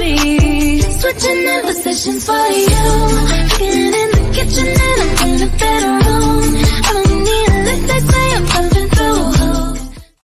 be. Switching up positions for you.